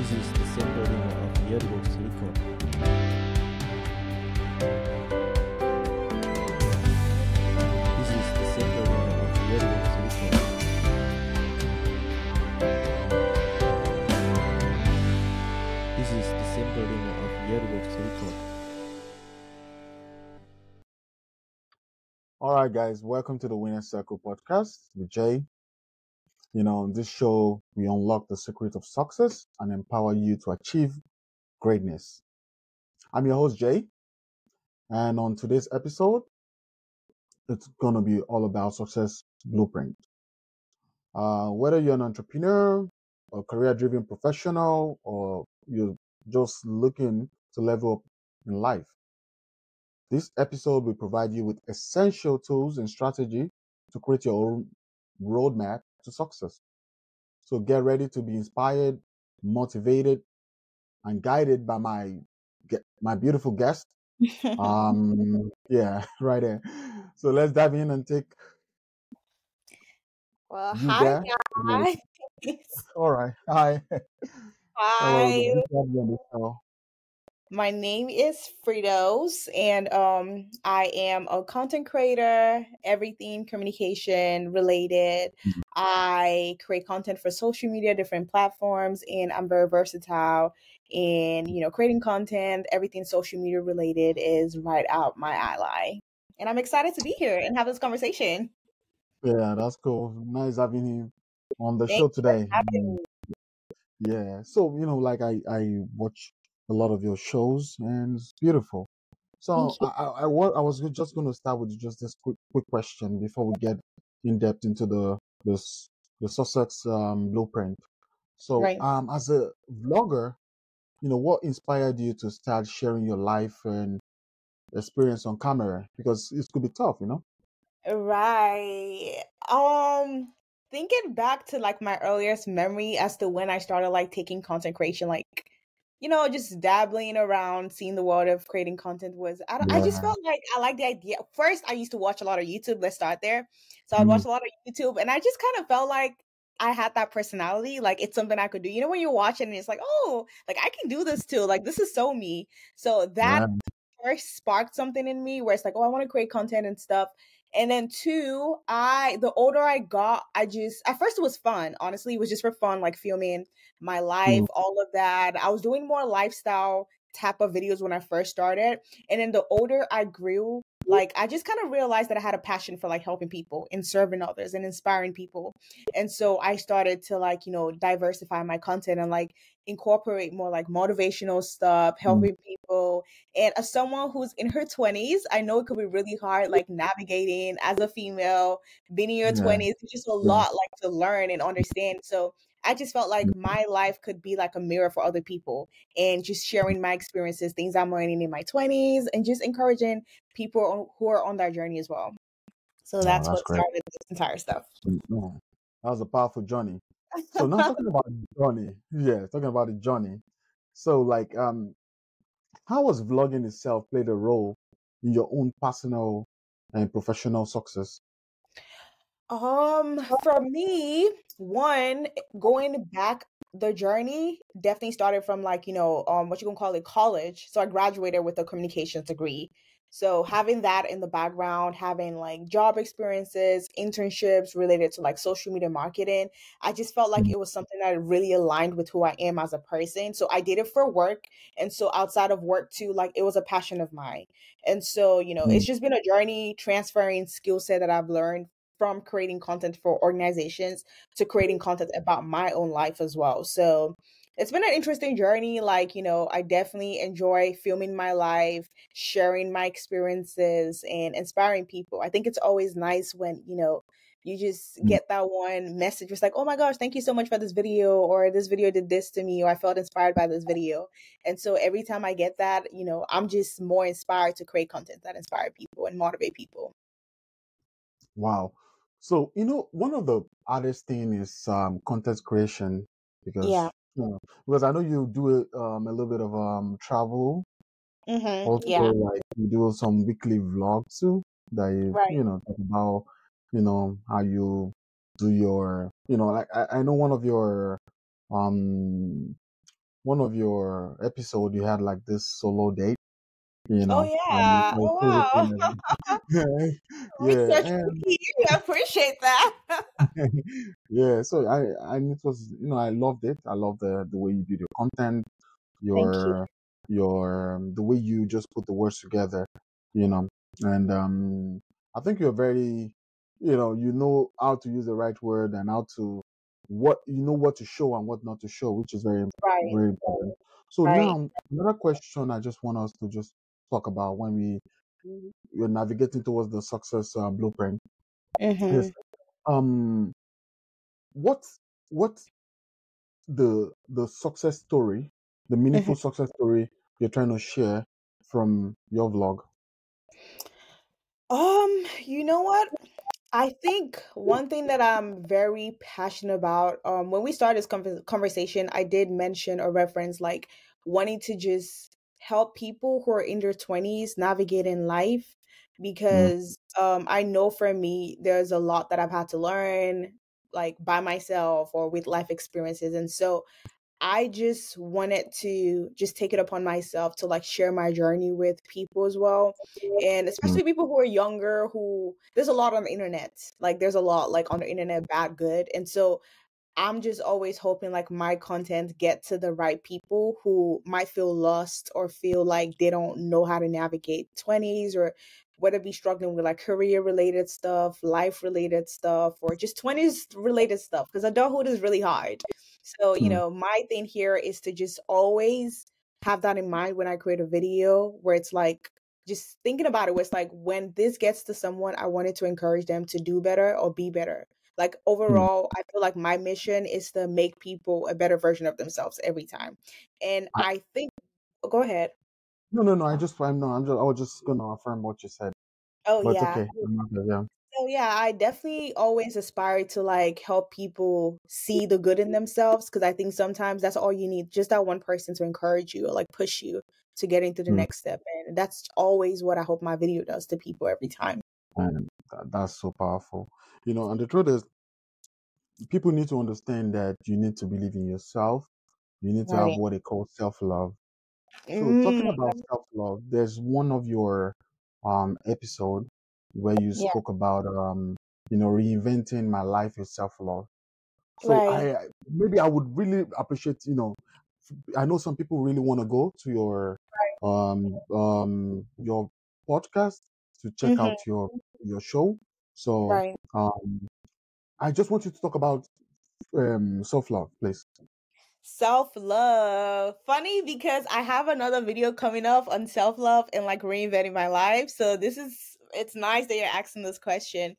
This is the simple demo of Yergo Silicon. All right, guys, welcome to the Winner Circle podcast with Jay. You know, on this show, we unlock the secret of success and empower you to achieve greatness. I'm your host, Jay. And on today's episode, it's going to be all about success blueprint. Uh, whether you're an entrepreneur, a career driven professional, or you're just looking to level up in life, this episode will provide you with essential tools and strategy to create your own roadmap to success. So get ready to be inspired, motivated, and guided by my my beautiful guest. Um, yeah, right there. So let's dive in and take well, you hi guys. All right. Hi. Hello. Hi. Good My name is Fredous, and um, I am a content creator, everything communication related. Mhm. I create content for social media, different platforms, and I'm very versatile in you know creating content. Everything social media related is right out my ally, and I'm excited to be here and have this conversation. Yeah, that's cool. Nice having you on the Thank show today. Yeah. So, you know, like I I watch a lot of your shows and it's beautiful. So. I, I, I, I was just going to start with just this quick, quick question before we get in depth into the this the success um, blueprint. So, Right. um, as a vlogger, you know, what inspired you to start sharing your life and experience on camera? Because it could be tough, you know. Right. Um, thinking back to like my earliest memory as to when I started like taking content creation, like, you know, just dabbling around, seeing the world of creating content was, I, don't- I just felt like I like the idea. First, I used to watch a lot of YouTube. Let's start there. So I'd Mm, watch a lot of YouTube and I just kind of felt like I had that personality. Like it's something I could do. You know, when you're watching and it's like, oh, like I can do this too. Like this is so me. So that yeah. first sparked something in me where it's like, oh, I want to create content and stuff. And then two, I the older I got, I just at first it was fun. Honestly, it was just for fun, like filming my life, Mm, all of that. I was doing more lifestyle type of videos when I first started. And then the older I grew, like I just kind of realized that I had a passion for like helping people and serving others and inspiring people. And so I started to like, you know, diversify my content and like incorporate more like motivational stuff, mm, helping people. And as someone who's in her 20s, I know it could be really hard, like navigating as a female, being in your yeah. 20s, it's just a lot like to learn and understand. So I just felt like my life could be like a mirror for other people and just sharing my experiences, things I'm learning in my 20s, and just encouraging people on- who are on that journey as well. So Oh, that's that's what great. started this entire stuff. Mm, That was a powerful journey. So now talking about the journey, yeah, talking about the journey. So like, um, how has vlogging itself played a role in your own personal and professional success? Um, for me, one going back the journey definitely started from like, you know, um what you gonna call it, college. So I graduated with a communications degree. So having that in the background, having like job experiences, internships related to like social media marketing, I just felt like Mm, it was something that really aligned with who I am as a person. So I did it for work. And so outside of work too, like it was a passion of mine. And so, you know, mm, it's just been a journey transferring skill set that I've learned from creating content for organizations to creating content about my own life as well. So it's been an interesting journey. Like, you know, I definitely enjoy filming my life, sharing my experiences, and inspiring people. I think it's always nice when, you know, you just mm. get that one message. It's like, oh my gosh, thank you so much for this video, or this video did this to me, or I felt inspired by this video. And so every time I get that, you know, I'm just more inspired to create content that inspire people and motivate people. Wow. So, you know, one of the hardest thing is um, content creation because, Yeah. you know, because I know you do um, a little bit of um, travel. Mm-hmm. Also, Yeah. like you do some weekly vlogs too that you, Right. you know, talk about, you know, how you do your, you know, like I, I know one of your um one of your episode you had like this solo date, you Oh know, and yeah. I Oh wow. yeah, and. I appreciate that. yeah, so I and it was you know I loved it. I love the the way you did your content, Thank you. your your um, the way you just put the words together, you know, and um I think you're very you know you know how to use the right word and how to what you know what to show and what not to show, which is very Right. very important. So Right. now another question I just want us to just talk about when we we're navigating towards the success uh, blueprint Mm-hmm. is um what what the the success story, the Mm-hmm. meaningful success story you're trying to share from your vlog. Um, you know what? I think one thing that I'm very passionate about, um, when we started this conversation, I did mention or reference like wanting to just help people who are in their 20s navigate in life Mm, because um, I know for me, there's a lot that I've had to learn like by myself or with life experiences. And so I just wanted to just take it upon myself to like share my journey with people as well. And mm, especially people who are younger who there's a lot on the internet. Like there's a lot like on the internet bad good. And so I'm just always hoping like my content get to the right people who might feel lost or feel like they don't know how to navigate 20s or whether be struggling with like career related stuff, life related stuff, or just 20s related stuff because adulthood is really hard. So, you mm, know, my thing here is to just always have that in mind when I create a video where it's like just thinking about it, where it's like when this gets to someone, I wanted to encourage them to do better or be better. Like mm. overall, I feel like my mission is to make people a better version of themselves every time. And I, I think, oh, go ahead. no, no, no. I just, I'm no, I'm just, I was just gonna affirm what you said, Oh, but yeah. okay. I'm not there, yeah. So yeah, I definitely always aspire to like help people see the good in themselves because I think sometimes that's all you need, just that one person to encourage you or like push you to get into the Mm. next step. And that's always what I hope my video does to people every time. And that, that's so powerful, you know. And the truth is, people need to understand that you need to believe in yourself. You need to have Right. what they call self love. So talking Mm, about self love, there's one of your um episode where you yeah, spoke about um you know reinventing my life with self love. So right. I I- maybe I would really appreciate you know I know some people really want to go to your um um your podcast to check hmm out your your show. So Right. um I just want you to talk about um self love, please. Self love. Funny because I have another video coming up on self love and like reinventing my life. So this is it's nice that you're asking this question.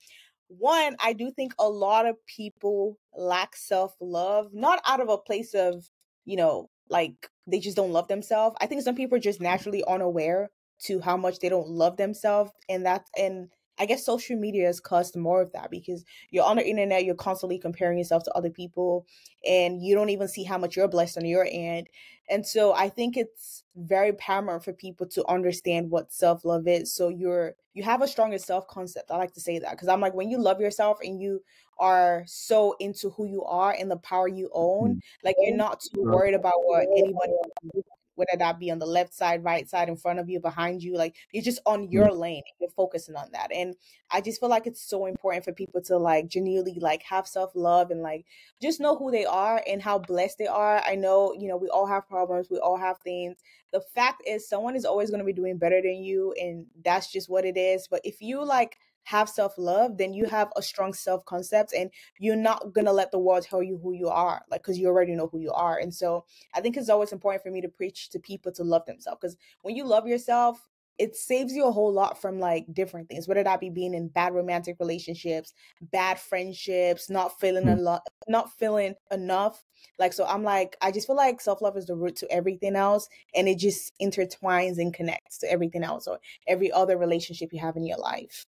One, I do think a lot of people lack self love, not out of a place of, you know, like they just don't love themselves. I think some people are just naturally unaware to how much they don't love themselves. And that's, and I guess social media has caused more of that because you're on the internet, you're constantly comparing yourself to other people and you don't even see how much you're blessed on your end. And so I think it's very paramount for people to understand what self-love is. So you're you have a stronger self-concept. I like to say that because I'm like when you love yourself and you are so into who you are and the power you own, Mm. like you're not too worried about what anybody else is doing, whether that be on the left side, right side, in front of you, behind you. Like you're just on Mm. your lane. You're focusing on that. And I just feel like it's so important for people to like genuinely like have self-love and like just know who they are and how blessed they are. I know, you know, we all have problems, we all have things. The fact is, someone is always going to be doing better than you, and that's just what it is. But if you like have self love, then you have a strong self concept, and you're not going to let the world tell you who you are, like, because you already know who you are. And so I think it's always important for me to preach to people to love themselves, because when you love yourself, it saves you a whole lot from like different things, whether that be being in bad romantic relationships, bad friendships, not feeling a Mm. lot, not feeling enough. Like so, I'm like, I just feel like self love is the root to everything else, and it just intertwines and connects to everything else or every other relationship you have in your life.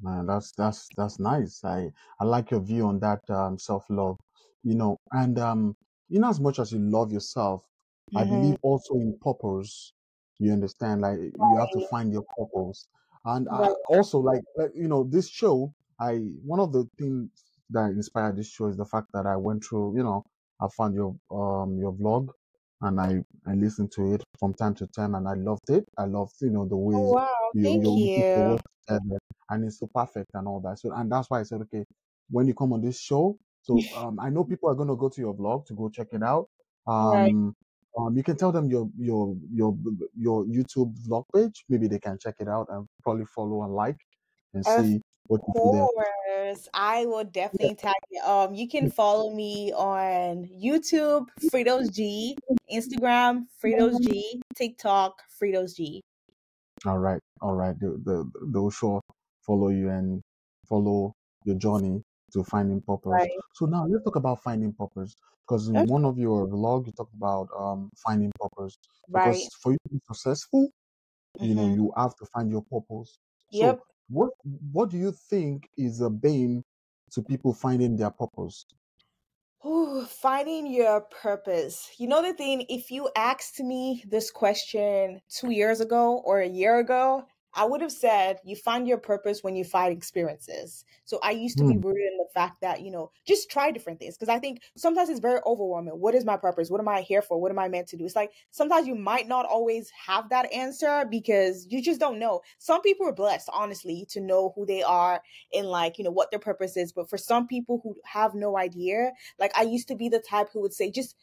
Man, that's that's that's nice. I I like your view on that um self love. You know, and um in as much as you love yourself, I hmm believe also in purpose. You understand? Like you have to Right, find your purpose. And I right, also like like you know, this show, I one of the things that inspired this show is the fact that I went through, you know, I found your um your vlog and I I listened to it from time to time, and I loved it. I loved you know the Oh ways wow, you thank you you your you. words together, and it's so perfect and all that. So and that's why I said okay, when you come on this show, so um I know people are gonna go to your blog to go check it out. Right. Um. Um, you can tell them your your your your YouTube vlog page. Maybe they can check it out and probably follow and like and Of see what you do there. course, I will definitely tag it. Um, you can follow me on YouTube, Fredous G, Instagram, Fredous G, TikTok, Fredous G. All right, all right. They, they, they'll sure follow you and follow your journey to finding purpose. Right. So now let's talk about finding purpose. Because in Okay. one of your vlog, you talked about um finding purpose. Right. Because for you to be successful, you know, Mm-hmm. you have to find your purpose. So Yep. what what do you think is a bane to people finding their purpose? Ooh, finding your purpose. You know the thing, if you asked me this question two years ago or a year ago, I would have said you find your purpose when you find experiences. So I used to be Hmm. rooted in the fact that, you know, just try different things. Because I think sometimes it's very overwhelming. What is my purpose? What am I here for? What am I meant to do? It's like sometimes you might not always have that answer because you just don't know. Some people are blessed, honestly, to know who they are and like, you know, what their purpose is. But for some people who have no idea, like I used to be the type who would say, just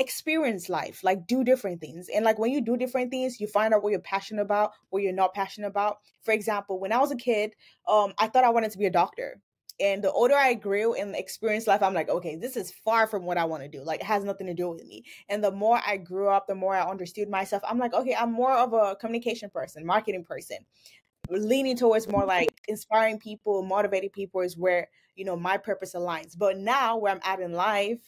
experience life, like do different things. And like when you do different things, you find out what you're passionate about, what you're not passionate about. For example, when I was a kid, um, I thought I wanted to be a doctor. And the older I grew and experienced life, I'm like, okay, this is far from what I want to do. Like, it has nothing to do with me. And the more I grew up, the more I understood myself. I'm like, okay, I'm more of a communication person, marketing person leaning towards more like inspiring people, motivating people is where, you know, my purpose aligns. But now where I'm at in life,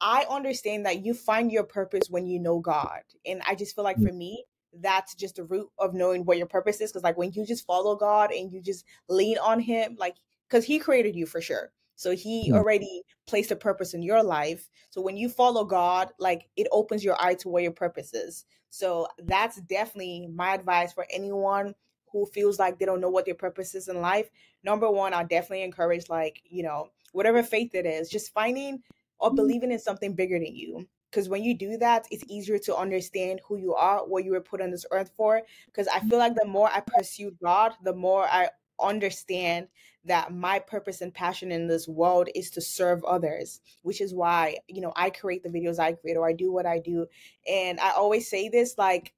I understand that you find your purpose when you know God. And I just feel like mm. for me, that's just the root of knowing what your purpose is. Cause like when you just follow God and you just lean on Him, like, cause He created you for sure. So He Yeah. already placed a purpose in your life. So when you follow God, like it opens your eye to where your purpose is. So that's definitely my advice for anyone who feels like they don't know what their purpose is in life. Number one, I definitely encourage, like, you know, whatever faith it is, just finding or mm-hmm. believing in something bigger than you. Because when you do that, it's easier to understand who you are, what you were put on this earth for. Because I feel like the mm-hmm. more I pursue God, the more I understand that my purpose and passion in this world is to serve others, which is why, you know, I create the videos I create or I do what I do. And I always say this like,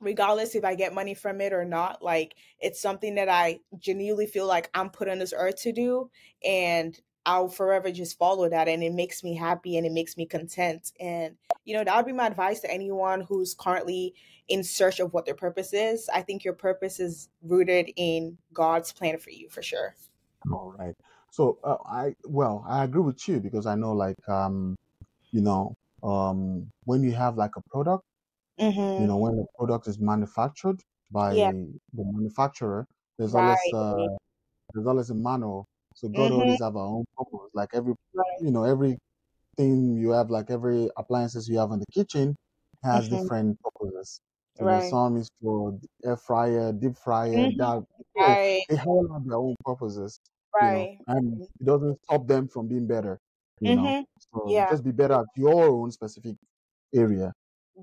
regardless if I get money from it or not, like it's something that I genuinely feel like I'm put on this earth to do. And I'll forever just follow that. And it makes me happy and it makes me content. And, you know, that would be my advice to anyone who's currently in search of what their purpose is. I think your purpose is rooted in God's plan for you for sure. All right. So uh, I well, I agree with you because I know like um, you know, um when you have like a product, you Mm-hmm. know, when the product is manufactured by Yeah. the manufacturer, there's always Right. uh there's always a manual. So God Mm-hmm. always have our own purpose. Like every Right. you know, everything you have, like every appliances you have in the kitchen has Mm-hmm. different purposes. Know, Right. some is for air fryer, deep fryer, Mm-hmm. that Right. they all have their own purposes you know, Right. and it doesn't stop them from being better, you know. Mm-hmm. So Yeah. just be better at your own specific area,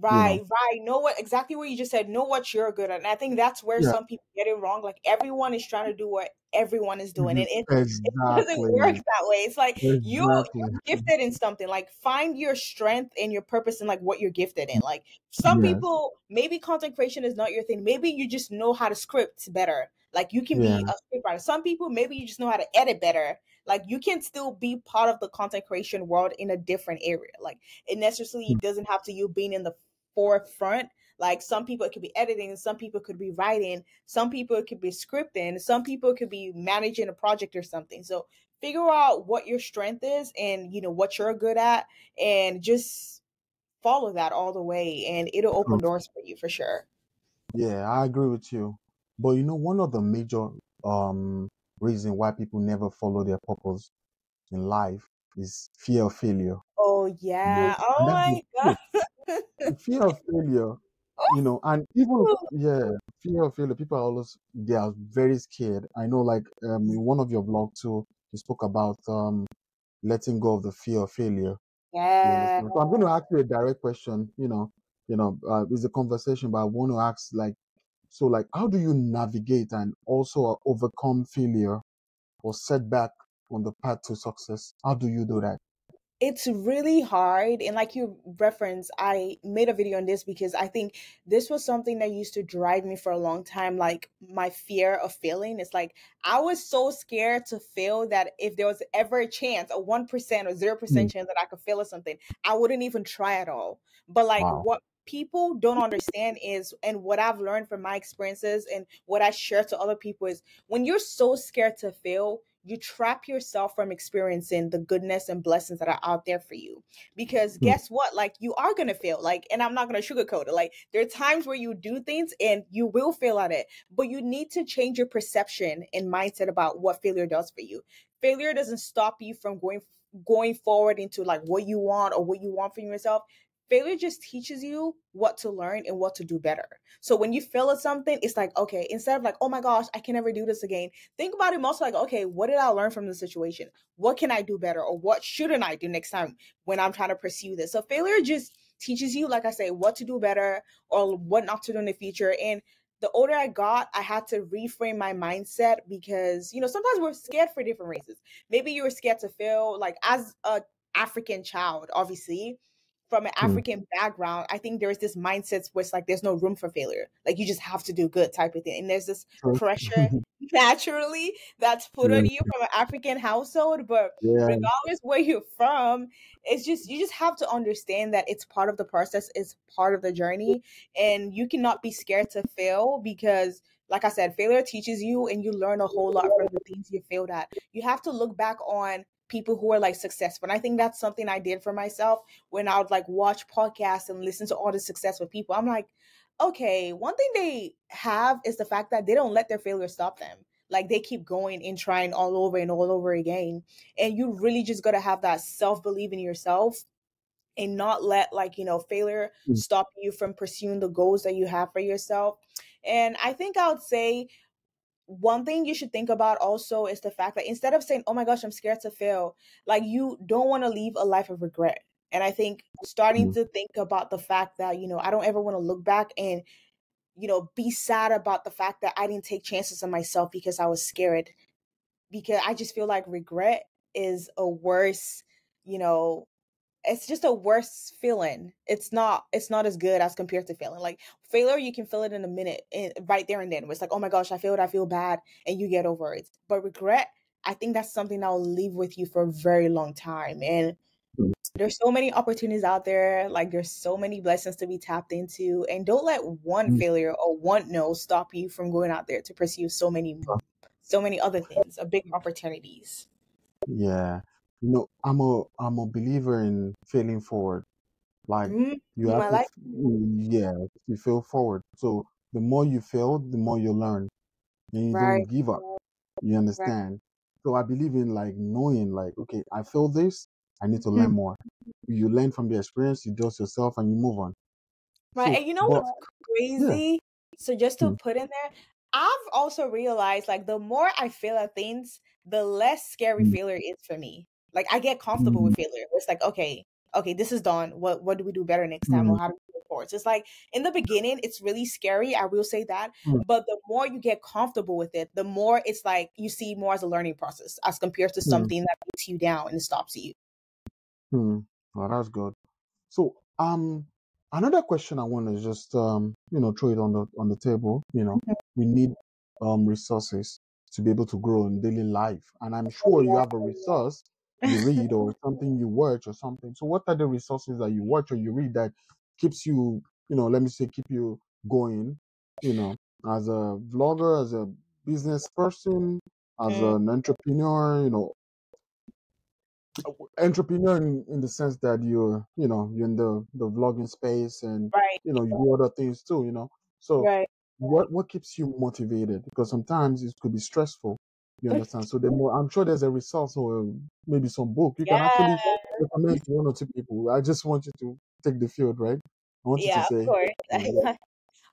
you know. Right, right. Know what exactly what you just said. Know what you're good at. And I think that's where Yeah, some people get it wrong. Like everyone is trying to do what everyone is doing. And it, it doesn't work that way. It's like you exactly. you're gifted in something. Like find your strength and your purpose and like what you're gifted in. Like some Yes, people, maybe content creation is not your thing. Maybe you just know how to script better. Like you can yeah, be a script writer. Some people, maybe you just know how to edit better. Like you can still be part of the content creation world in a different area. Like it necessarily Mm, doesn't have to you being in the forefront. Like some people it could be editing, some people could be writing, some people it could be scripting, some people could be managing a project or something. So figure out what your strength is and you know what you're good at and just follow that all the way and it'll open doors for you for sure. Yeah, I agree with you. But you know, one of the major um reason why people never follow their purpose in life is fear of failure. Oh You know, yeah. Oh my god. Fear of failure, you know, and even yeah, fear of failure. People are always they are very scared. I know, like um, in one of your blog too, you spoke about um letting go of the fear of failure. Yeah. So I'm going to ask you a direct question. You know, you know, uh, it's a conversation, but I want to ask, like, so, like, how do you navigate and also overcome failure or setback on the path to success? How do you do that? It's really hard and like you referenced i made a video on this because i think this was something that used to drive me for a long time like my fear of failing it's like i was so scared to fail that if there was ever a chance a 1% or 0% Mm. chance that i could fail or something i wouldn't even try at all but like Wow. what people don't understand is and what i've learned from my experiences and what i share to other people is when you're so scared to fail you trap yourself from experiencing the goodness and blessings that are out there for you. Because Mm. guess what? Like you are gonna fail. Like, and I'm not gonna sugarcoat it. Like there are times where you do things and you will fail at it, but you need to change your perception and mindset about what failure does for you. Failure doesn't stop you from going going forward into like what you want or what you want for yourself. Failure just teaches you what to learn and what to do better. So when you fail at something, it's like, okay, instead of like, oh my gosh, I can never do this again, think about it most like, okay, what did I learn from the situation? What can I do better? Or what shouldn't I do next time when I'm trying to pursue this? So failure just teaches you, like I say, what to do better or what not to do in the future. And the older I got, I had to reframe my mindset because, you know, sometimes we're scared for different reasons. Maybe you were scared to fail, like as a African child, obviously, from an Mm. African background, I think there's this mindset where it's like there's no room for failure. Like you just have to do good type of thing. And there's this pressure naturally that's put Yeah. on you from an African household. But Yeah. regardless where you're from, it's just you just have to understand that it's part of the process, it's part of the journey, and you cannot be scared to fail because like I said, failure teaches you and you learn a whole lot from the things you failed at. You have to look back on people who are like successful. And I think that's something I did for myself when I would like watch podcasts and listen to all the successful people. I'm like, okay, one thing they have is the fact that they don't let their failure stop them. Like they keep going and trying all over and all over again. And you really just got to have that self belief in yourself and not let like, you know, failure Mm. stop you from pursuing the goals that you have for yourself. And I think I would say one thing you should think about also is the fact that instead of saying, oh my gosh, I'm scared to fail, like you don't want to leave a life of regret. And I think starting Mm. to think about the fact that, you know, I don't ever want to look back and, you know, be sad about the fact that I didn't take chances on myself because I was scared. Because I just feel like regret is a worse, you know, it's just a worse feeling. It's not it's not as good as compared to failing. Like failure, you can feel it in a minute, and right there and then. It's like, oh my gosh, I failed, I feel bad, and you get over it. But regret, I think that's something that will live with you for a very long time. And Mm. there's so many opportunities out there. Like there's so many blessings to be tapped into, and don't let one Mm. failure or one no stop you from going out there to pursue so many, so many other things, a big opportunities. Yeah. Know, I'm a I'm a believer in failing forward. Like Mhm. you Mm, have to, yeah, you fail forward. So the more you fail, the more you learn, and you Right. don't give up. You Right. understand? So I believe in like knowing, like, okay, I failed this, I need to learn Mhm. more. You learn from the experience, you adjust yourself, and you move on. Right. So, And you know but what's yeah, crazy? So just to mm, put in there, I've also realized like the more I fail at things, the less scary mm, failure is for me. Like I get comfortable with failure. It's like, okay, okay, this is done. What what do we do better next time? Or mm, how do we move forward? So it's like in the beginning, it's really scary. I will say that. mm, But the more you get comfortable with it, the more it's like you see more as a learning process as compared to mm, something that beats you down and stops you. Hmm. Well, that's good. So, um, another question I want to just um, you know, throw it on the on the table. You know, we need um resources to be able to grow in daily life, and I'm sure you have a resource you read or something you watch or something. So, what are the resources that you watch or you read that keeps you, you know, let me say, keep you going, you know, as a vlogger, as a business person, as Mm, an entrepreneur, you know, entrepreneur in, in the sense that you're you know you're in the the vlogging space and right, you know you do other things too you know. So right. what what keeps you motivated? Because sometimes it could be stressful you understand? So the more i'm sure there's a resource or maybe some book. You can actually recommend to one or two people. I just want you to take the field right? I want you to Yeah, of course.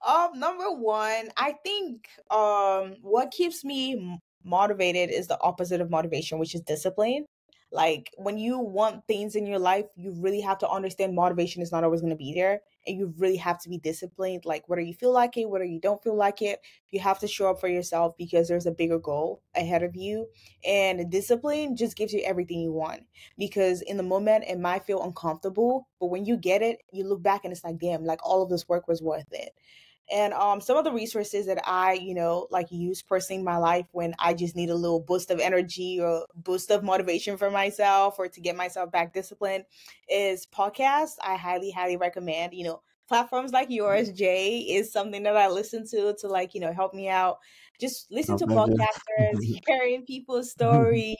Um, number one, I think um what keeps me motivated is the opposite of motivation, which is discipline. Like when you want things in your life, you really have to understand motivation is not always going to be there and you really have to be disciplined like whether you feel like it whether you don't feel like it you have to show up for yourself because there's a bigger goal ahead of you and discipline just gives you everything you want because in the moment it might feel uncomfortable but when you get it you look back and it's like damn like all of this work was worth it and um, some of the resources that I, you know, like use personally in my life when I just need a little boost of energy or boost of motivation for myself or to get myself back disciplined is podcasts. I highly, highly recommend, you know, platforms like yours, Jay, is something that I listen to to like, you know, help me out. Just listen to podcasters, hearing people's stories,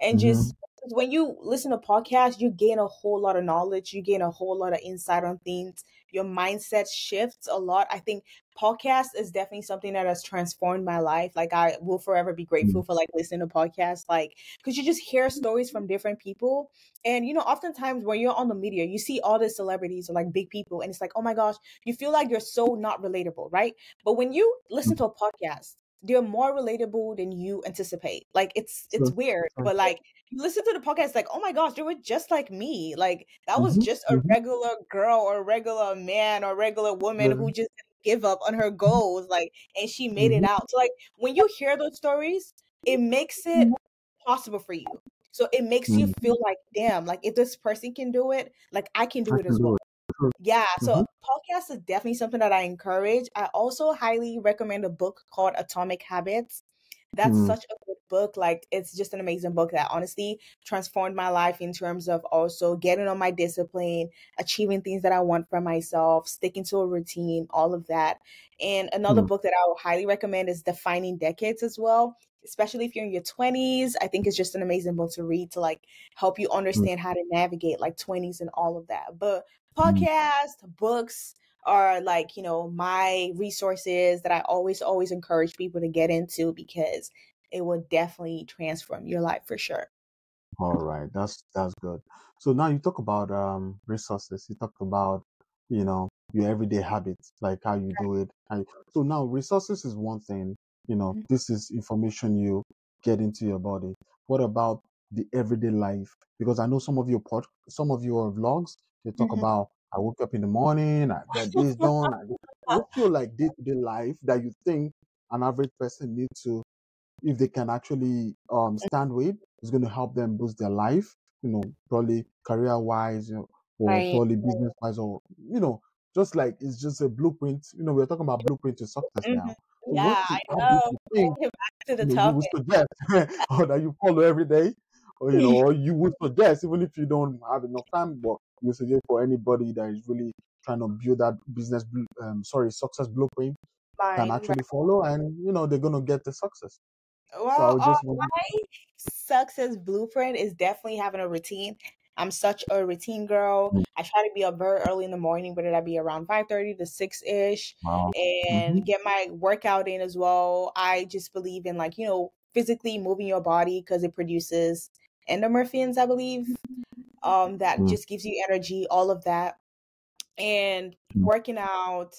and mm-hmm. just when you listen to podcasts, you gain a whole lot of knowledge, you gain a whole lot of insight on things your mindset shifts a lot. I think podcast is definitely something that has transformed my life. Like I will forever be grateful mm. for like listening to podcasts, like because you just hear stories from different people. And you know, oftentimes when you're on the media, you see all the celebrities or like big people, and it's like, oh my gosh, you feel like you're so not relatable, right? But when you listen mm. to a podcast, they're more relatable than you anticipate. Like it's it's weird, but like you listen to the podcast, like oh my gosh, they were just like me. Like that was mm-hmm. just a mm-hmm. regular girl or regular man or regular woman who just give up on her goals, like and she made mm-hmm. it out. So like when you hear those stories, it makes it possible for you. So it makes you mm-hmm. feel like, damn, like if this person can do it, like I can do it as well. Yeah, so mm-hmm. podcast is definitely something that I encourage. I also highly recommend a book called Atomic Habits. That's mm. such a good book. Like it's just an amazing book that honestly transformed my life in terms of also getting on my discipline, achieving things that I want for myself, sticking to a routine, all of that. And another mm. book that I would highly recommend is Defining Decades as well especially if you're in your 20s i think it's just an amazing book to read to like help you mm. understand how to navigate like 20s and all of that but Mm-hmm. podcast, books are like, you know, my resources that I always, always encourage people to get into because it will definitely transform your life for sure. All right, that's that's good. So now you talk about um resources. You talk about you know your everyday habits, like how you do it. So now resources is one thing. You know, mm-hmm. this is information you get into your body. What about the everyday life? Because I know some of your pod, some of your vlogs, they talk mm-hmm. about I woke up in the morning, I get this done. I don't feel like day to day life that you think an average person needs to, if they can actually um, stand with, is going to help them boost their life, you know, probably career wise, you know, or right. probably business wise, or, you know, just like it's just a blueprint. You know, we're talking about blueprint to success mm-hmm. now. So yeah, I know. Back to the you, you would suggest or that you follow every day, or you know, or you would suggest even if you don't have enough time, but you suggest for anybody that is really trying to build that business, um, sorry, success blueprint Fine. can actually follow, and you know they're gonna get the success. Well, so uh, my success blueprint is definitely having a routine. I'm such a routine girl. Mm-hmm. I try to be up very early in the morning, whether that be around 5:30 to 6 ish, wow. and mm-hmm. get my workout in as well. I just believe in like you know physically moving your body because it produces endorphins, I believe um, that mm. just gives you energy, all of that. And mm. working out,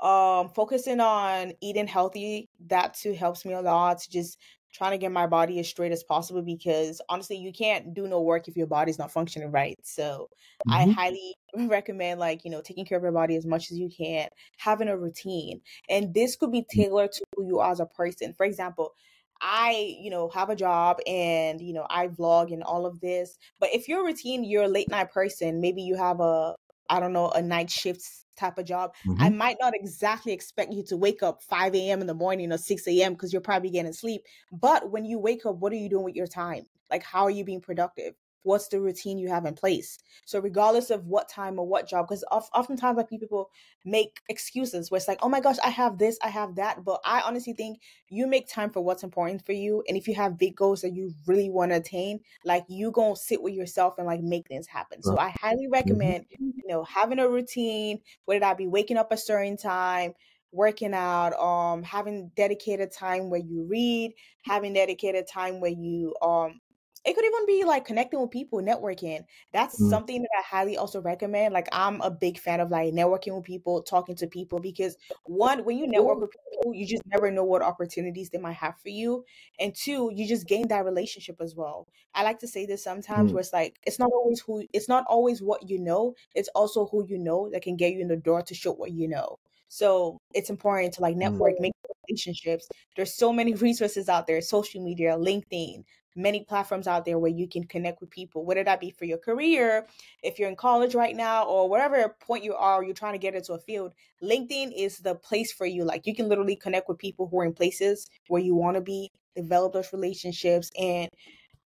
um, focusing on eating healthy, that too helps me a lot. Just trying to get my body as straight as possible because honestly, you can't do no work if your body's not functioning right. So mm-hmm. I highly recommend like, you know, taking care of your body as much as you can, having a routine. And this could be mm. tailored to who you are as a person. For example, I, you know, have a job and, you know, I vlog and all of this. But if your routine, you're a late night person, maybe you have a, I don't know, a night shift type of job, mm-hmm. I might not exactly expect you to wake up 5 a.m. in the morning or 6 a.m. because you're probably getting sleep. But when you wake up, what are you doing with your time? Like, how are you being productive? What's the routine you have in place. So regardless of what time or what job because oftentimes like people make excuses where it's like oh my gosh i have this i have that. But i honestly think you make time for what's important for you and if you have big goals that you really want to attain like you gonna sit with yourself and like make things happen. So i highly mm-hmm. recommend you know having a routine whether that be waking up a certain time working out um having dedicated time where you read having dedicated time where you um it could even be like connecting with people, networking. That's Mm. something that I highly also recommend. Like I'm a big fan of like networking with people, talking to people because one, when you network with people, you just never know what opportunities they might have for you. And two, you just gain that relationship as well. I like to say this sometimes Mm. where it's like it's not always who it's not always what you know, it's also who you know that can get you in the door to show what you know. So it's important to like Mm. network, make relationships. There's so many resources out there, social media, LinkedIn, many platforms out there where you can connect with people, whether that be for your career, if you're in college right now, or whatever point you are, you're trying to get into a field. LinkedIn is the place for you. Like you can literally connect with people who are in places where you want to be, develop those relationships, and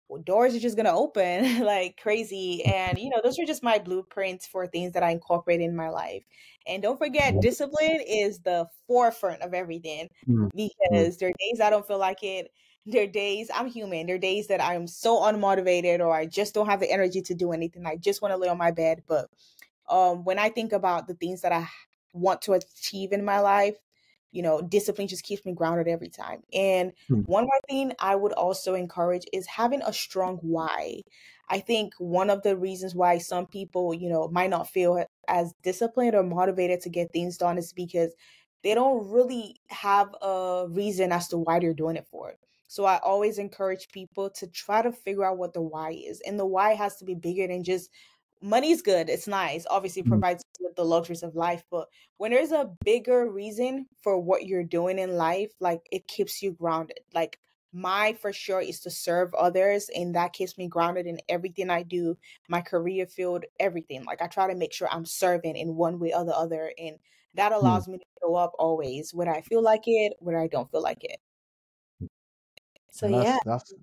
well, doors are just gonna open like crazy. And you know, those are just my blueprints for things that I incorporate in my life. And don't forget, discipline is the forefront of everything Mm. because there are days I don't feel like it. There are days I'm human. There are days that I'm so unmotivated or I just don't have the energy to do anything. I just want to lay on my bed. But um, when I think about the things that I want to achieve in my life, you know, discipline just keeps me grounded every time. And Hmm. one more thing I would also encourage is having a strong why. I think one of the reasons why some people, you know, might not feel as disciplined or motivated to get things done is because they don't really have a reason as to why they're doing it for. So I always encourage people to try to figure out what the why is. And the why has to be bigger than just money's good. It's nice. Obviously it Mm. provides you with the luxuries of life, but when there's a bigger reason for what you're doing in life, like it keeps you grounded. Like my for sure is to serve others and that keeps me grounded in everything I do, my career field, everything. Like I try to make sure I'm serving in one way or the other and that Mm. allows me to show up always, whether I feel like it, whether I don't feel like it. So that's yeah, that's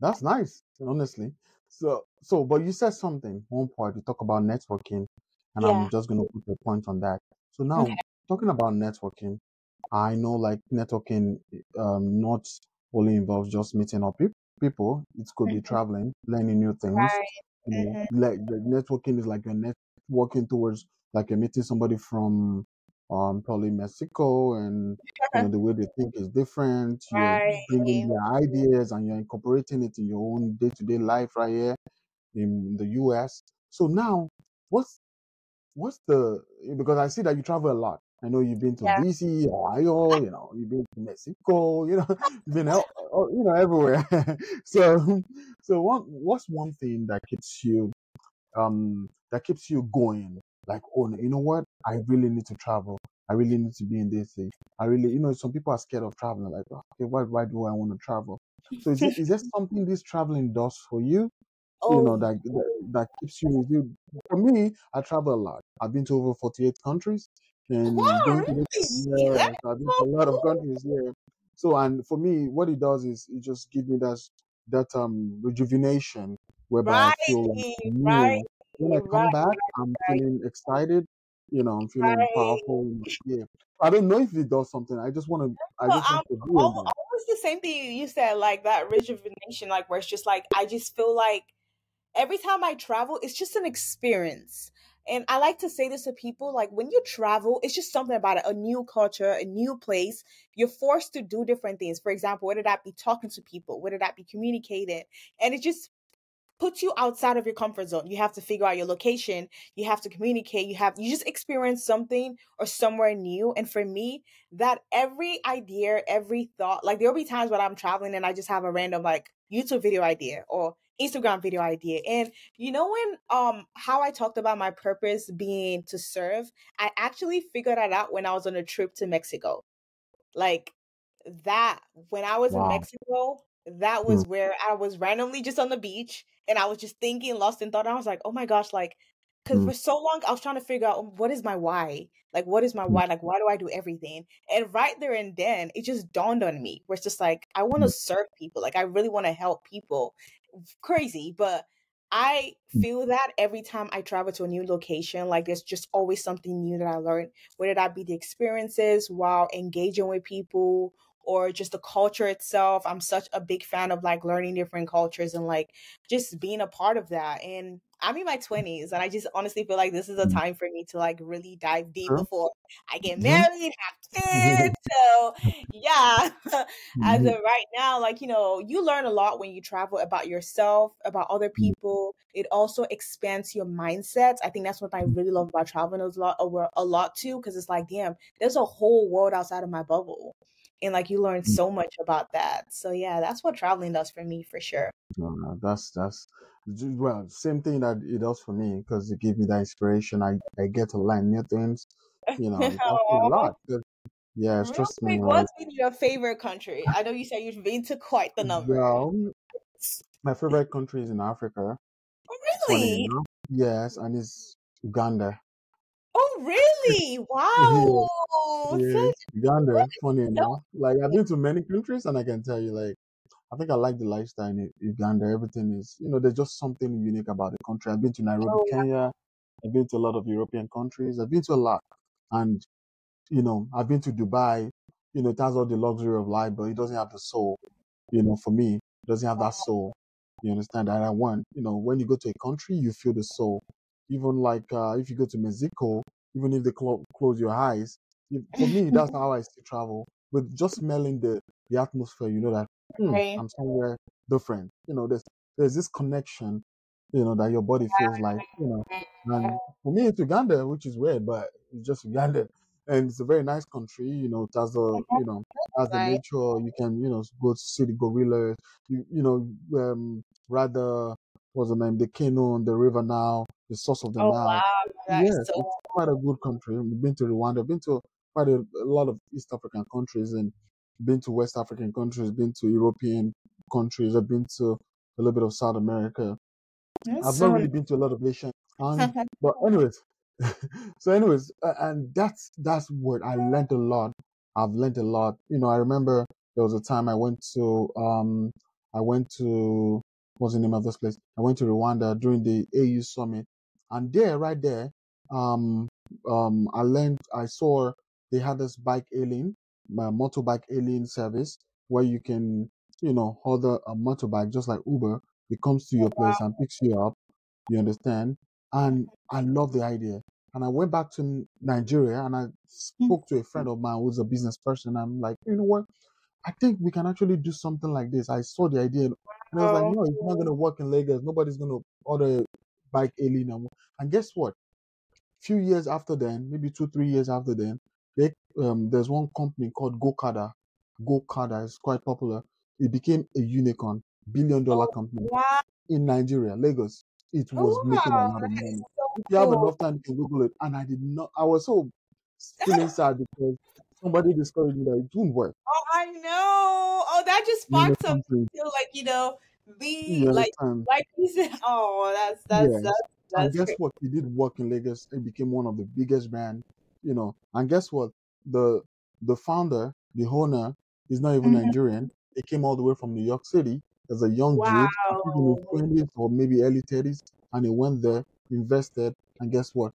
that's nice, honestly. So so but you said something, one point you talk about networking, and yeah, I'm just gonna put a point on that. So now okay, talking about networking, I know like networking um not only involves just meeting up peop people, it could be Mhm. traveling, learning new things. right, You know, hmm like the networking is like you're networking towards like you're meeting somebody from um probably Mexico and you know the way they think is different. You're bringing their ideas and you're incorporating it in your own day-to-day life right here in the US. So now, what's what's the because I see that you travel a lot. I know you've been to yeah. DC, Ohio, you know, you've been to Mexico, you know, you've been el- el- you know everywhere. so so what what's one thing that keeps you um that keeps you going? Like, oh, you know what? I really need to travel. I really need to be in this thing. I really, you know, some people are scared of traveling. Like, "Oh, okay, why, why do I want to travel? So is there something this traveling does for you? Oh. You know, Oh, that that, that keeps you. with you- For me, I travel a lot. I've been to over forty eight countries, and wow, going to this, really? That's I've been to a lot of countries. Yeah. So, and for me, what it does is it just gives me that that um rejuvenation, whereby I feel like Right, right, new. When I right, come back, I'm right, feeling excited. You know, I'm feeling right. powerful. Yeah. I don't know if it does something. I just want to. I just want to do al- almost the same thing you said, like that rejuvenation, like where it's just like I just feel like every time I travel, it's just an experience. And I like to say this to people like when you travel, it's just something about it a new culture, a new place. You're forced to do different things. For example, whether that be talking to people, whether that be communicating. And it just puts you outside of your comfort zone. You have to figure out your location. You have to communicate. You have you just experience something or somewhere new. And for me, that every idea, every thought, like there'll be times when I'm traveling and I just have a random like YouTube video idea or Instagram video idea. And you know when um how I talked about my purpose being to serve, I actually figured that out when I was on a trip to Mexico. Like that when I was in Mexico, that Mm, was where I was randomly just on the beach and I was just thinking, lost in thought. And I was like, oh my gosh, like, because mm, for so long I was trying to figure out "Oh, what is my why? Like, what is my mm, why? Like, why do I do everything? And right there and then, it just dawned on me where it's just like, I want to mm, serve people. Like, I really want to help people. Crazy, but I mm, feel that every time I travel to a new location, like there's just always something new that I learn, whether that be the experiences while engaging with people or just the culture itself. I'm such a big fan of like learning different cultures and like just being a part of that. And I'm in my 20s and I just honestly feel like this is a Mm. time for me to like really dive deep before I get Mhm. married, have kids. So, yeah, as Mhm. of right now, like, you know, you learn a lot when you travel about yourself, about other people. It also expands your mindset. I think that's what I really love about traveling a lot, a, a lot too, because it's like, damn, there's a whole world outside of my bubble. And like, you learn Mm. so much about that. So, yeah, that's what traveling does for me for sure. No, no, that's that's well, same thing that it does for me because it gives me that inspiration. I I get to learn new things. You know, it helps me a lot lot. 'cause- yes, Real trust me. what's been your favorite country? I know you said you've been to quite the number. well, my favorite country is in Africa. Oh, really? yes, and it's Uganda. Oh, really? Wow. Yeah, Such Uganda. Funny no. enough, like I've been to many countries, and I can tell you, like, I think I like the lifestyle in Uganda. Everything is, you know, there's just something unique about the country. I've been to Nairobi, Oh, wow. Kenya. I've been to a lot of European countries. I've been to a lot, and you know, I've been to Dubai. You know, it has all the luxury of life, but it doesn't have the soul. You know, for me, it doesn't have that soul. You understand that I want. You know, when you go to a country, you feel the soul. Even like uh, if you go to Mexico, even if they clo- close your eyes, you, for me, that's how I see travel. With just smelling the the atmosphere, you know that hmm, Right. I'm somewhere different. You know, there's there's this connection. You know that your body feels like. You know, and for me, it's Uganda, which is weird, but it's just Uganda. And it's a very nice country, you know, it has the, you know, has the nature, you can, you know, go to see the gorillas, you, you know, um, rather, what's the name, the canoe on the river now, the source of the Oh, Nile. wow. Yes, so it's quite a good country. We've been to Rwanda, been to quite a, a lot of East African countries and been to West African countries, been to European countries, I've been to a little bit of South America. that's I've not really been to a lot of Asian, and but anyways, so anyways, uh, and that's that's what I learned a lot. I've learned a lot. You know, I remember there was a time I went to um I went to what's the name of this place? I went to Rwanda during the AU summit, and there, right there, um um I learned I saw they had this bike hailing, uh, motorbike hailing service where you can you know order a motorbike just like Uber. It comes to your place and picks you up. You understand? And I love the idea. And I went back to Nigeria and I spoke to a friend of mine who's a business person. I'm like, you know what? I think we can actually do something like this. I saw the idea and I was like, Oh, no, it's not going to work in Lagos. Nobody's going to order a bike alien. And and guess what? few years after then, maybe two, three years after then, they, um, there's one company called Gokada. Gokada is quite popular. It became a unicorn, billion dollar oh, company wow. in Nigeria, Lagos. It Oh, was making a lot of money. so If you have enough time, you can Google it. And I did not, I was so feeling sad because somebody discouraged me that it wouldn't work Oh, I know. Oh, that just in the sparked something. Feel like you know, the You like understand? like you said. Oh, that's that's Yes. that's And guess great. what? It did work in Lagos. It became one of the biggest brand, you know. And guess what? The the founder, the owner, is not even Mhm. Nigerian. He came all the way from New York City as a young dude, in his twenties or maybe early thirties, and he went there, invested, and guess what?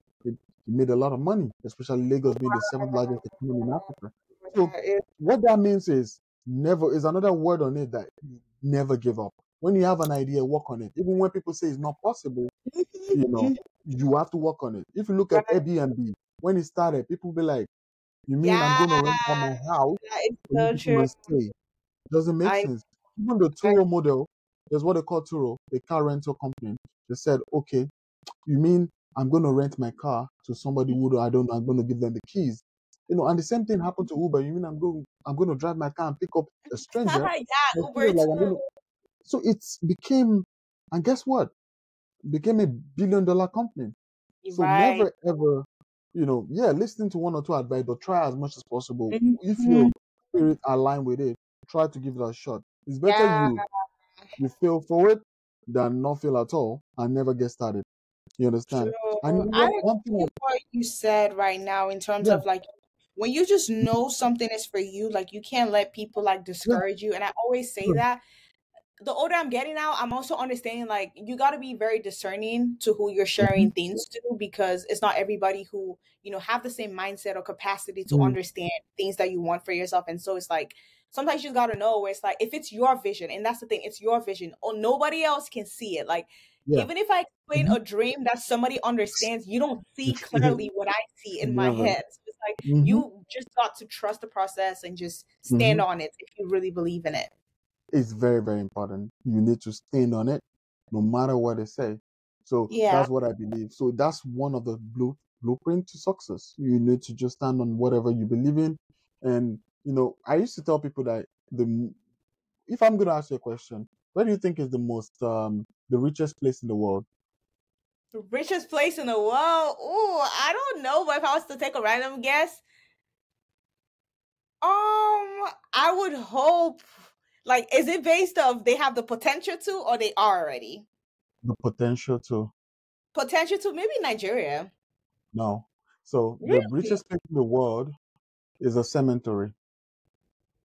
He, made a lot of money, especially Lagos being the seventh largest economy in Africa. So what that means is never is another word on it that never give up. When you have an idea, work on it. Even when people say it's not possible, you know, you have to work on it. If you look at. Airbnb, when it started, people be like, "You mean I'm going to rent out my house that is so true. stay?" Doesn't make I sense. Even the I Turo model, there's what they call Turo, a car rental company. They said, "Okay, you mean I'm going to rent my car to somebody who I don't know? I'm going to give them the keys." You know, and the same thing happened to Uber. You mean I'm going, I'm going to drive my car and pick up a stranger? yeah, Uber like I'm going too. to. So it became, and guess what? Became a billion dollar company. So Right. never ever, you know, yeah, listen to one or two advice, but try as much as possible. If Mhm. your spirit align with it, try to give it a shot. It's better Yeah. you you fail for it than not fail at all and never get started. You understand? And you know I? One thing, agree with what you said right now in terms yeah, of like when you just know something is for you, like you can't let people like yeah, discourage you. And I always say yeah, that the older I'm getting now, I'm also understanding like you got to be very discerning to who you're mhm, sharing things to because it's not everybody who, you know, have the same mindset or capacity to mm, understand things that you want for yourself. And so it's like sometimes you gotta know where it's like if it's your vision, and that's the thing, it's your vision, or nobody else can see it. Like Yeah. even if I explain Mhm. a dream that somebody understands, you don't see clearly what I see in my head. So it's like Mhm. you just got to trust the process and just stand Mm-hmm. on it if you really believe in it. It's very, very important. You need to stand on it no matter what they say. So Yeah. that's what I believe. So that's one of the blue blueprint to success. You need to just stand on whatever you believe in. And you know, I used to tell people that the if I'm gonna ask you a question, where do you think is the most um the richest place in the world? The richest place in the world. Ooh, I don't know, but if I was to take a random guess, um, I would hope like is it based of they have the potential to or they are already? The potential to Potential to maybe Nigeria. no. So the richest place in the world is a cemetery.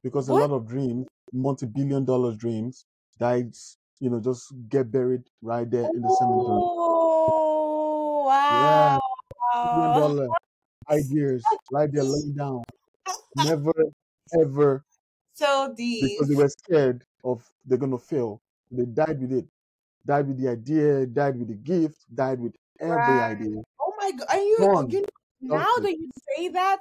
Because a lot of dreams, multi-billion dollars dreams, died, you know, just get buried right there in the cemetery. Oh Yeah, wow. billion dollar ideas right there laying down. Never ever So deep. because they were scared of they're gonna fail. They died with it. Died with the idea, died with the gift, died with every Right. idea. Oh my god. Are you Gone. you now that you say that,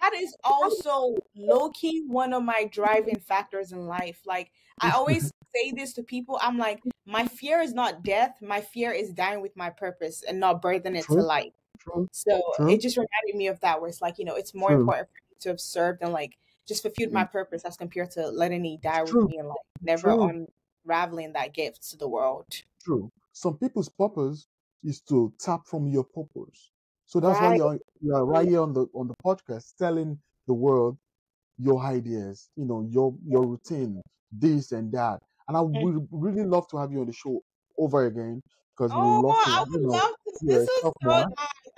that is also low key one of my driving factors in life. Like I always say this to people. I'm like, my fear is not death. My fear is dying with my purpose and not birthing it to life. True, So true, it just reminded me of that, where it's like, you know, it's more true, important for me to have served and like just fulfilled my mm. purpose as compared to letting it die with me and like never true, unraveling that gift to the world. true. Some people's purpose is to tap from your purpose. So that's why you're you're right here on the on the podcast telling the world your ideas, you know, your your routine, this and that. And I Mm. would really love to have you on the show over again because we Oh, would love to, I you would know, love to. yeah, This was so nice.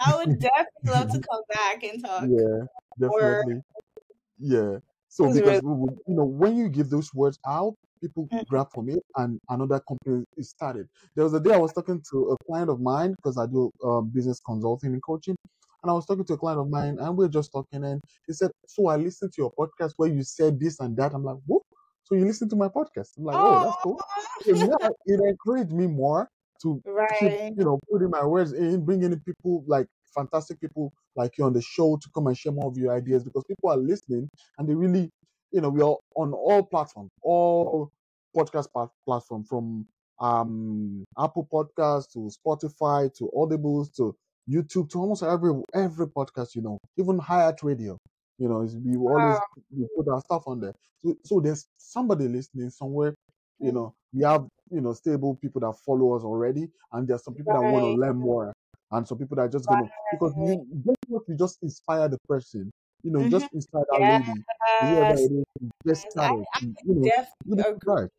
I would definitely love to come back and talk. Yeah, Or definitely. Yeah. So because really we would, you know, when you give those words out, people Mm. grab from it, and another company is started. There was a day I was talking to a client of mine because I do um, business consulting and coaching, and I was talking to a client of mine, and we were just talking, and he said, "So I listened to your podcast where you said this and that." I'm like, "Whoa!" So you listen to my podcast? I'm like, "Oh, that's cool." So Oh, it encouraged me more to keep, you know, putting my words in, bringing in people like fantastic people like you on the show to come and share more of your ideas because people are listening and they really, you know, we are on all platforms, all podcast plat- platform from um Apple Podcasts to Spotify to Audibles to YouTube to almost every every podcast, you know, even iHeartRadio. You know, we always we put our stuff on there. So, so there's somebody listening somewhere. You Mm. know, we have you know stable people that follow us already, and there's some people that want to learn more, and some people that are just gonna because you just what you just inspire the person. You know, just inspire that lady, whoever Yes. it is, Yes. I. I You you know, you definitely know, agree. right?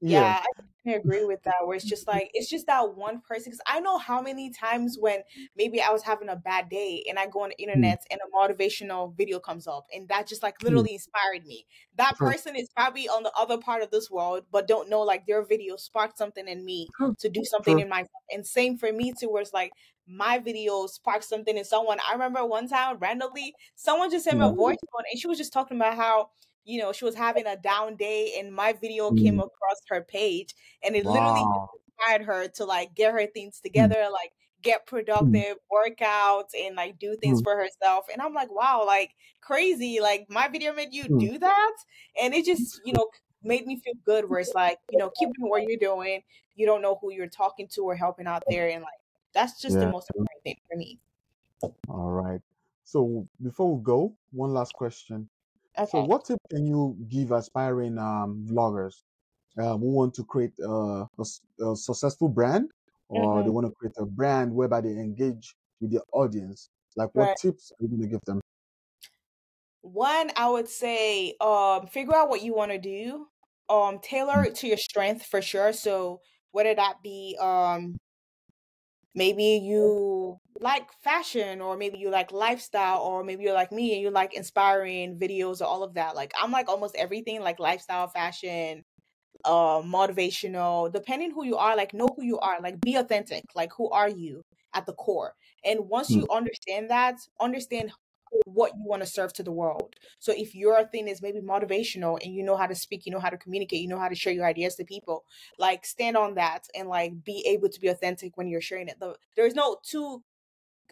Yeah, Yeah. I definitely agree with that. Where it's just like it's just that one person. Because I know how many times when maybe I was having a bad day and I go on the Mm, internet and a motivational video comes up and that just like mm, literally inspired me. That person is probably on the other part of this world, but don't know like their video sparked something in me to do something in myself. And same for me too, where it's like my video sparked something in someone. I remember one time randomly someone just sent me a Mm, voice note and she was just talking about how you know she was having a down day and my video came mm. across her page and it literally inspired her to like get her things Mm, together like get mm, productive workouts and like do things mm, for herself and i'm like wow like crazy like my video made you mm. do that and it just you know made me feel good where it's like you know keep doing what you're doing you don't know who you're talking to or helping out there and like that's just the most important thing for me All right. So before we go, one last question. So what tip can you give aspiring um vloggers uh, who want to create a a, a successful brand or hmm they want to create a brand whereby they engage with their audience? Like what right. tips are you going to give them? one i would say um figure out what you want to do. Um tailor it to your strength for sure. So whether that be um maybe you like fashion or maybe you like lifestyle or maybe you're like me and you like inspiring videos or all of that like i'm like almost everything like lifestyle fashion uh motivational depending who you are like know who you are like be authentic like who are you at the core and once Mm, you understand that understand what you want to serve to the world. So if your thing is maybe motivational and you know how to speak, you know how to communicate, you know how to share your ideas to people, like stand on that and like be able to be authentic when you're sharing it. The, there's no two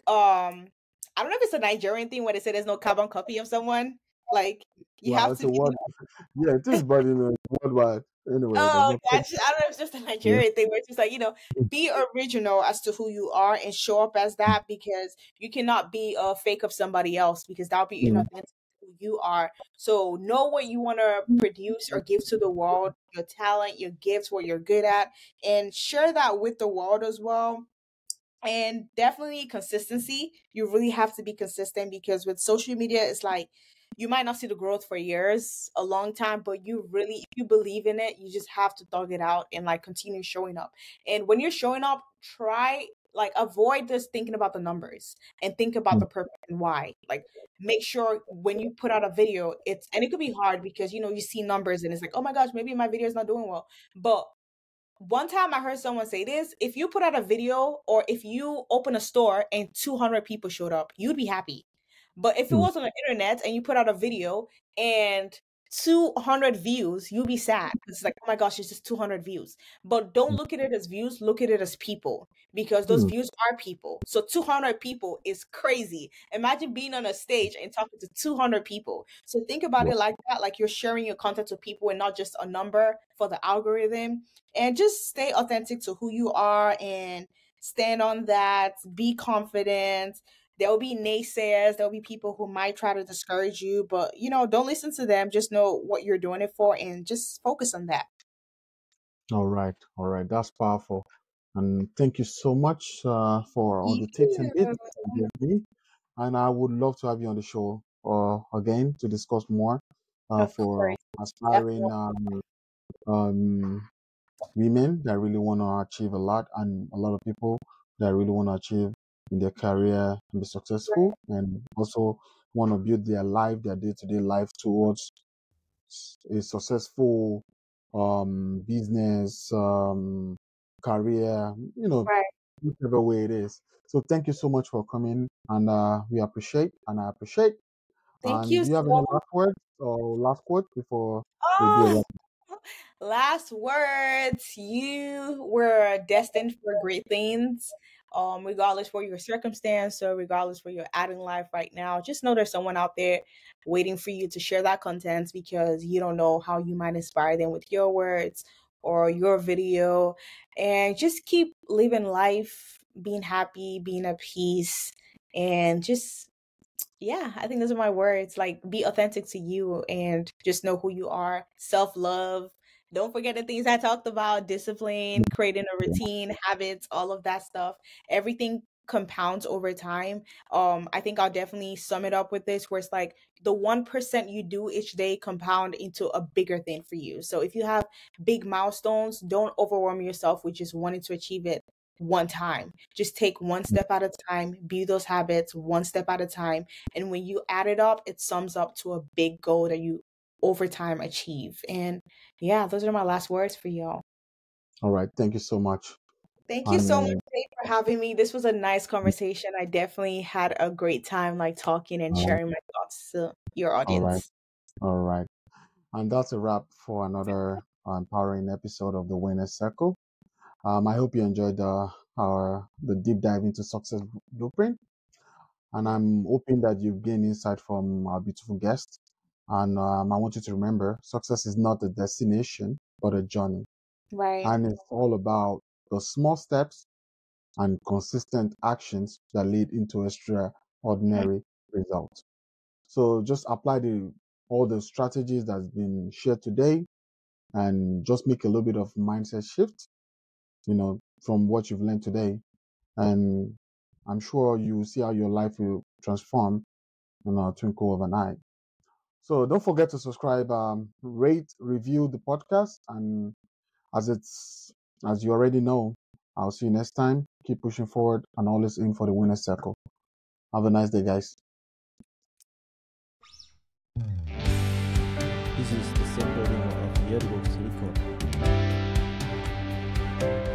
um I don't know if it's a Nigerian thing where they say there's no carbon copy of someone. Like you Wow, have to be word. Yeah, it is, but you know, worldwide. Anyway, Oh, gotcha. I don't know if it's just a Yeah. Nigerian thing where it's just like, you know, be original as to who you are and show up as that because you cannot be a fake of somebody else because that'll be Mm. inauthentic to who you are. So know what you want to produce or give to the world, your talent, your gifts, what you're good at, and share that with the world as well and definitely consistency you really have to be consistent because with social media it's like you might not see the growth for years a long time but you really if you believe in it you just have to thug it out and like continue showing up. And when you're showing up try like avoid just thinking about the numbers and think about Mm. the purpose and why. Like make sure when you put out a video it's and it could be hard because you know you see numbers and it's like oh my gosh maybe my video is not doing well. But one time I heard someone say this if you put out a video or if you open a store and 200 people showed up, you'd be happy. But if it Mm. was on the internet and you put out a video and 200 views, you'd be sad. It's like, oh my gosh, it's just 200 views. But don't look at it as views, look at it as people because those Mm. views are people. So 200 people is crazy. Imagine being on a stage and talking to 200 people. So think about it like that, like you're sharing your content to people and not just a number for the algorithm. And just stay authentic to who you are and stand on that. Be confident. There will be naysayers. There will be people who might try to discourage you, but you know, don't listen to them. Just know what you're doing it for and just focus on that. All right, all right, that's powerful. And thank you so much uh, for all the tips and bits you gave me. And I would love to have you on the show uh, again to discuss more uh, for aspiring um, um, women that really want to achieve a lot and a lot of people that really want to achieve in their career and be successful and also want to build their life, their day-to-day life towards a successful um, business, um, career, you know, Right. whichever way it is. So thank you so much for coming and uh, we appreciate and I appreciate. Thank And you do you have so any last words or last quote before we do Oh, last words. You were destined for great things. Um, regardless for your circumstance or regardless where you're at in life right now, just know there's someone out there waiting for you to share that content because you don't know how you might inspire them with your words or your video. And just keep living life, being happy, being at peace, and just yeah, I think those are my words. Like, be authentic to you and just know who you are. Self love. Don't forget the things I talked about discipline, creating a routine, habits, all of that stuff. Everything compounds over time. Um, I think I'll definitely sum it up with this where it's like the 1% you do each day compound into a bigger thing for you. So if you have big milestones, don't overwhelm yourself with just wanting to achieve it one time. Just take one step at a time, build those habits one step at a time. And when you add it up, it sums up to a big goal that you over time achieve. And yeah, those are my last words for y'all. All right. Thank you so much. Thank you so much for having me. This was a nice conversation. I definitely had a great time like talking and sharing my thoughts to your audience. All right. And that's a wrap for another empowering episode of the Winners Circle. Um, I hope you enjoyed the our the deep dive into success blueprint, and I'm hoping that you've gained insight from our beautiful guest. And um, I want you to remember, success is not a destination, but a journey, Right. and it's all about the small steps and consistent actions that lead into extraordinary results. So just apply the all the strategies that's been shared today, and just make a little bit of mindset shift you know, from what you've learned today. And I'm sure you will see how your life will transform in a twinkle of an eye. So don't forget to subscribe, um, rate, review the podcast. And as it's, as you already know, I'll see you next time. Keep pushing forward and always aim for the winner's circle. Have a nice day, guys. This is the of.